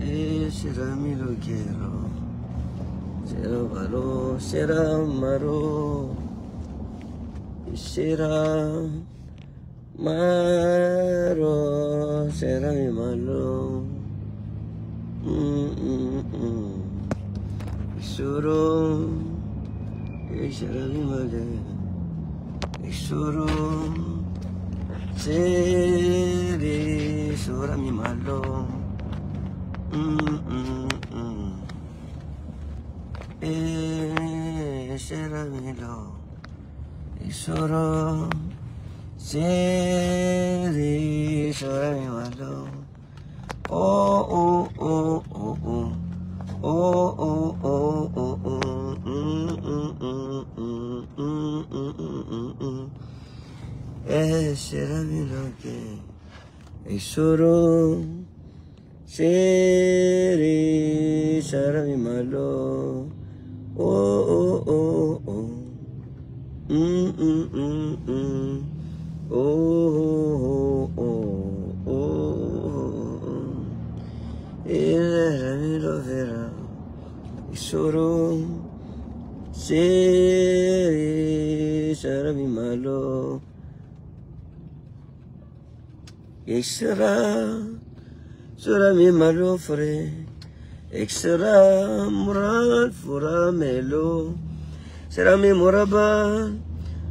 Ese ramiro quiero. Será valor, será maro. Será maro, será mi malo. Mm, mm, mm. Isoro, será mi madre. Isoro, seré será mi malo. Mm, mm, mm. Mi lo. Será mi malo. Oh, oh, oh, oh, oh. Oh, oh, oh, oh, oh. Mm, mm, mm, mm, mm, mm, mm, mm. Isoro, será, será mi malo. Oh, oh, oh, oh. Mm, mm, mm, mm. Oh, oh, oh, oh, oh. Il lo verrà. Solo se يكسرها سرامي مرو فري اكسرها مراد فراملو سرامي مربا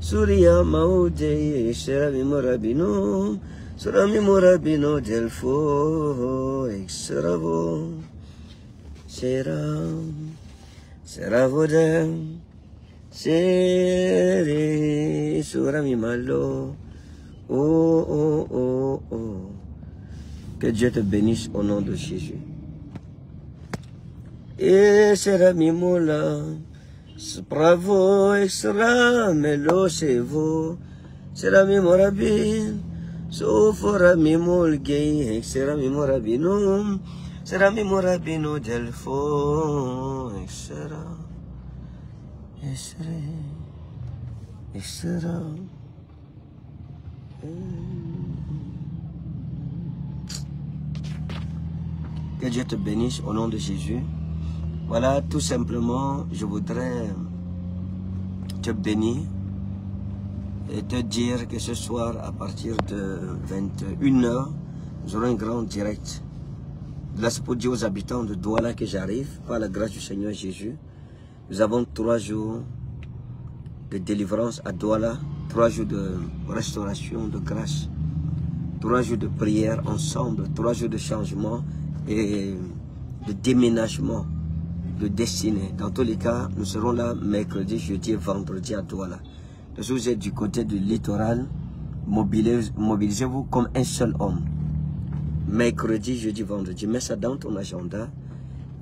سوريا موجي سرامي مرابينو سرامي مرابينو دلفو اكسرابو سيرام سرابو دم سيري سرامي مالو Oh, oh, oh, oh. Que Dieu te bénisse au nom de Jésus. E sera mi mola. Bravo, extra, melo sevo. Sera mi morabin. So fora mi molgay. Sera mi morabinum. Sera mi morabino del fo. Extra. Que Dieu te bénisse au nom de Jésus. Voilà, tout simplement, je voudrais te bénir et te dire que ce soir, à partir de 21h, nous aurons un grand direct. Là, c'est pour dire aux habitants de Douala que j'arrive, par la grâce du Seigneur Jésus. Nous avons trois jours de délivrance à Douala, trois jours de restauration, de grâce, trois jours de prière ensemble, trois jours de changement et de déménagement de destinée. Dans tous les cas, nous serons là mercredi, jeudi et vendredi à Douala. Si vous êtes du côté du littoral, mobilisez-vous comme un seul homme. Mercredi, jeudi, vendredi. Mets ça dans ton agenda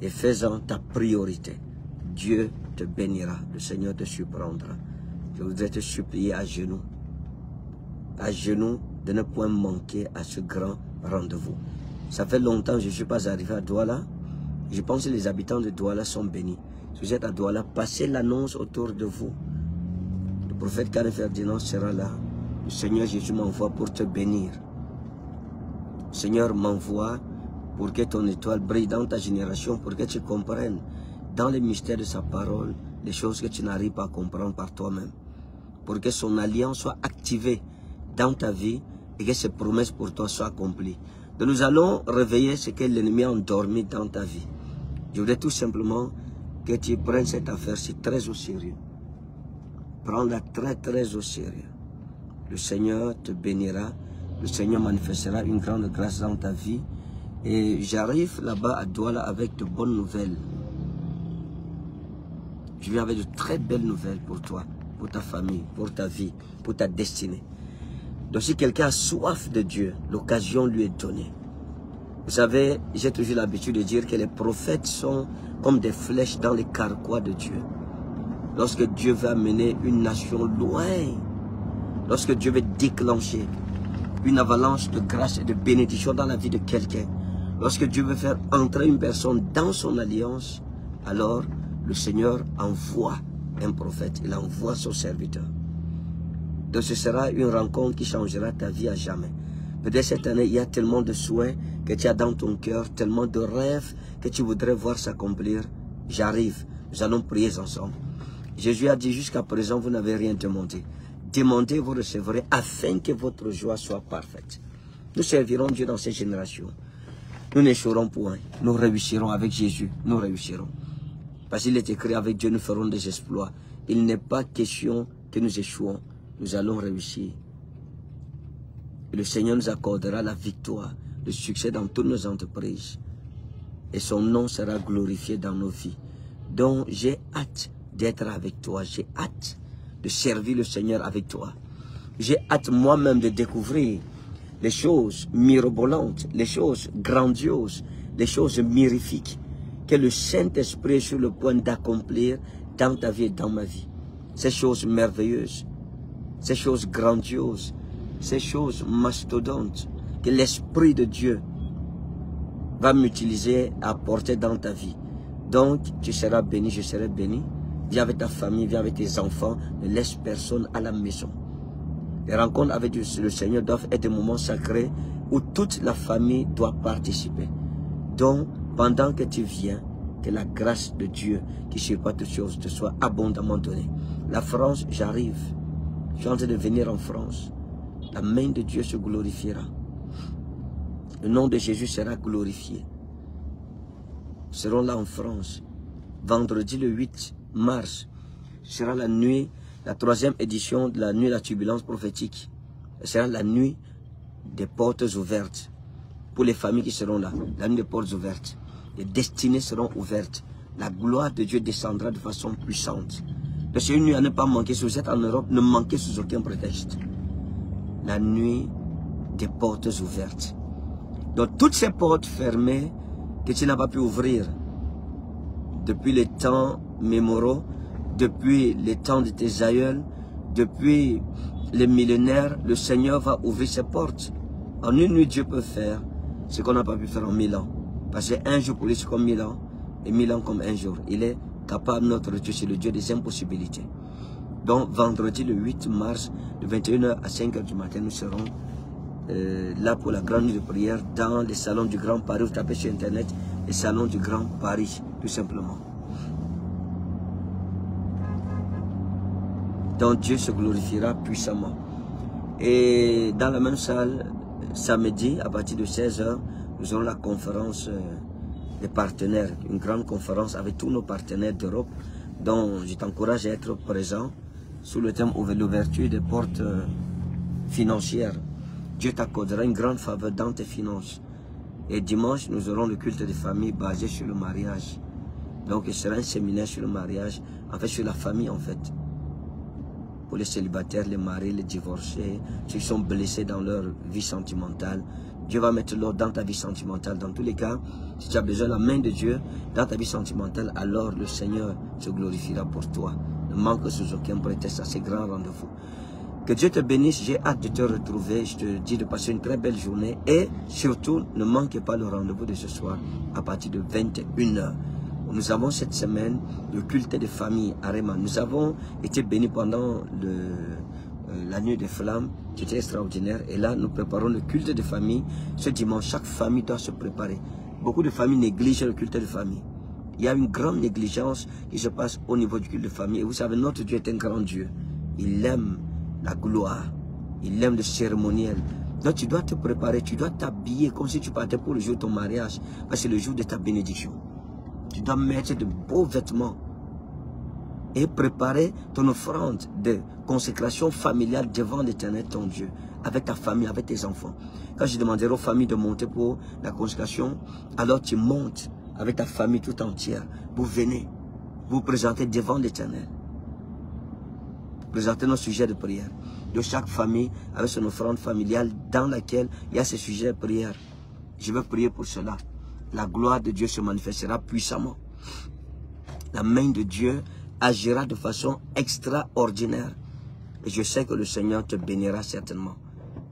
et fais-en ta priorité. Dieu te bénira, le Seigneur te surprendra. Je voudrais te supplier à genoux, à genoux, de ne point manquer à ce grand rendez-vous. Ça fait longtemps que je ne suis pas arrivé à Douala. Je pense que les habitants de Douala sont bénis. Si vous êtes à Douala, passez l'annonce autour de vous. Le prophète Karen Ferdinand sera là. Le Seigneur Jésus m'envoie pour te bénir. Le Seigneur m'envoie pour que ton étoile brille dans ta génération, pour que tu comprennes dans les mystères de sa parole les choses que tu n'arrives pas à comprendre par toi-même. Pour que son alliance soit activée dans ta vie et que ses promesses pour toi soient accomplies. Nous allons réveiller ce que l'ennemi a endormi dans ta vie. Je voudrais tout simplement que tu prennes cette affaire-ci très au sérieux. Prends-la très très au sérieux. Le Seigneur te bénira. Le Seigneur manifestera une grande grâce dans ta vie. Et j'arrive là-bas à Douala avec de bonnes nouvelles. Je viens avec de très belles nouvelles pour toi, pour ta famille, pour ta vie, pour ta destinée. Donc si quelqu'un a soif de Dieu, l'occasion lui est donnée. Vous savez, j'ai toujours l'habitude de dire que les prophètes sont comme des flèches dans les carquois de Dieu. Lorsque Dieu va mener une nation loin, lorsque Dieu veut déclencher une avalanche de grâce et de bénédiction dans la vie de quelqu'un, lorsque Dieu veut faire entrer une personne dans son alliance, alors le Seigneur envoie prophète, il envoie son serviteur. Donc ce sera une rencontre qui changera ta vie à jamais. Peut-être cette année, il y a tellement de souhaits que tu as dans ton cœur, tellement de rêves que tu voudrais voir s'accomplir. J'arrive. Nous allons prier ensemble. Jésus a dit jusqu'à présent, vous n'avez rien demandé. Demandez, vous recevrez, afin que votre joie soit parfaite. Nous servirons Dieu dans cette génération. Nous n'échouerons point. Nous réussirons avec Jésus. Nous réussirons. Parce qu'il est écrit, avec Dieu, nous ferons des exploits. Il n'est pas question que nous échouons. Nous allons réussir. Le Seigneur nous accordera la victoire, le succès dans toutes nos entreprises. Et son nom sera glorifié dans nos vies. Donc, j'ai hâte d'être avec toi. J'ai hâte de servir le Seigneur avec toi. J'ai hâte moi-même de découvrir les choses mirobolantes, les choses grandioses, les choses mirifiques que le Saint-Esprit est sur le point d'accomplir dans ta vie et dans ma vie. Ces choses merveilleuses, ces choses grandioses, ces choses mastodontes que l'Esprit de Dieu va m'utiliser à porter dans ta vie. Donc, tu seras béni, je serai béni. Viens avec ta famille, viens avec tes enfants. Ne laisse personne à la maison. Les rencontres avec le Seigneur doivent être des moments sacrés où toute la famille doit participer. Donc, pendant que tu viens, que la grâce de Dieu qui surpasse toutes choses te soit abondamment donnée. La France, j'arrive. Je suis en train de venir en France. La main de Dieu se glorifiera. Le nom de Jésus sera glorifié. Nous serons là en France. Vendredi le 8 mars sera la nuit, la troisième édition de la nuit de la turbulence prophétique. Ce sera la nuit des portes ouvertes pour les familles qui seront là. La nuit des portes ouvertes. Les destinées seront ouvertes. La gloire de Dieu descendra de façon puissante. C'est une nuit à ne pas manquer. Si vous êtes en Europe, ne manquez sous aucun prétexte. La nuit des portes ouvertes. Donc toutes ces portes fermées que tu n'as pas pu ouvrir depuis les temps mémoraux, depuis les temps de tes aïeuls, depuis les millénaires, le Seigneur va ouvrir ses portes. En une nuit, Dieu peut faire ce qu'on n'a pas pu faire en mille ans. Parce qu'un jour pour lui, c'est comme mille ans, et mille ans comme un jour. Il est capable, notre Dieu, c'est le Dieu des impossibilités. Donc, vendredi, le 8 mars, de 21h à 5h du matin, nous serons euh, là pour la grande nuit de prière dans les salons du Grand Paris. Vous tapez sur Internet, les salons du Grand Paris, tout simplement. Donc Dieu se glorifiera puissamment. Et dans la même salle, samedi, à partir de 16h, nous aurons la conférence euh, des partenaires, une grande conférence avec tous nos partenaires d'Europe, dont je t'encourage à être présent sous le thème l'ouverture des portes euh, financières. Dieu t'accordera une grande faveur dans tes finances. Et dimanche, nous aurons le culte des familles basé sur le mariage. Donc, il sera un séminaire sur le mariage, en fait, sur la famille, en fait pour les célibataires, les maris, les divorcés, ceux qui sont blessés dans leur vie sentimentale. Dieu va mettre l'ordre dans ta vie sentimentale. Dans tous les cas, si tu as besoin de la main de Dieu dans ta vie sentimentale, alors le Seigneur se glorifiera pour toi. Ne manque sous aucun prétexte à ces grands rendez-vous. Que Dieu te bénisse, j'ai hâte de te retrouver. Je te dis de passer une très belle journée. Et surtout, ne manquez pas le rendez-vous de ce soir à partir de 21h. Nous avons cette semaine le culte des familles à Réman. Nous avons été bénis pendant le, euh, la nuit des flammes, qui était extraordinaire. Et là, nous préparons le culte des familles. Ce dimanche, chaque famille doit se préparer. Beaucoup de familles négligent le culte de famille. Il y a une grande négligence qui se passe au niveau du culte de famille. Et vous savez, notre Dieu est un grand Dieu. Il aime la gloire. Il aime le cérémoniel. Donc tu dois te préparer, tu dois t'habiller comme si tu partais pour le jour de ton mariage. Parce que c'est le jour de ta bénédiction. Tu dois mettre de beaux vêtements et préparer ton offrande de consécration familiale devant l'éternel ton Dieu, avec ta famille, avec tes enfants. Quand je demanderai aux familles de monter pour la consécration, alors tu montes avec ta famille tout entière. Vous venez, vous présentez devant l'éternel. Présentez nos sujets de prière. De chaque famille avec son offrande familiale dans laquelle il y a ces sujets de prière. Je veux prier pour cela la gloire de Dieu se manifestera puissamment. La main de Dieu agira de façon extraordinaire. Et je sais que le Seigneur te bénira certainement.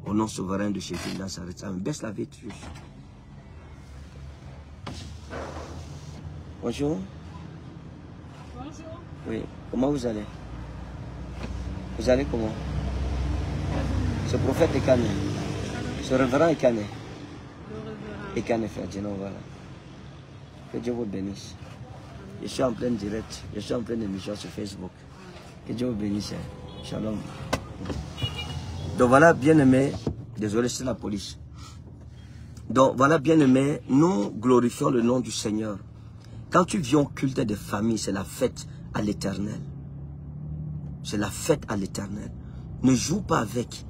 Au nom souverain de Jésus Nazareth. Baisse la vitre juste. Bonjour. Bonjour. Oui. Comment vous allez? Vous allez comment? Ce prophète est calme. Ce révérend Ekane. Le révérend. Ekane Ferdinand, voilà. Que Dieu vous bénisse. Je suis en plein direct. Je suis en pleine émission sur Facebook. Que Dieu vous bénisse. Shalom. Donc voilà, bien aimé. Désolé, c'est la police. Donc voilà, bien aimé, nous glorifions le nom du Seigneur. Quand tu viens au culte des familles, c'est la fête à l'éternel. C'est la fête à l'éternel. Ne joue pas avec.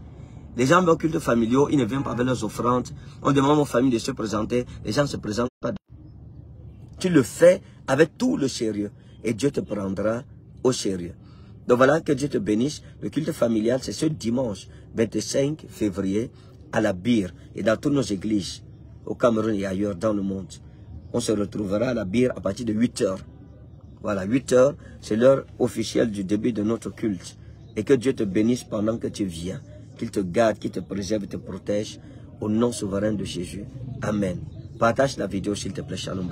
Les gens vont au culte familiaux, ils ne viennent pas avec leurs offrandes. On demande aux familles de se présenter. Les gens ne se présentent pas. Tu le fais avec tout le sérieux. Et Dieu te prendra au sérieux. Donc voilà, que Dieu te bénisse. Le culte familial, c'est ce dimanche 25 février à la Bire et dans toutes nos églises, au Cameroun et ailleurs dans le monde. On se retrouvera à la Bire à partir de 8 heures. Voilà, 8 heures, c'est l'heure officielle du début de notre culte. Et que Dieu te bénisse pendant que tu viens. Qu'il te garde, qu'il te préserve te protège. Au nom souverain de Jésus. Amen. Partage la vidéo s'il te plaît. Shalom.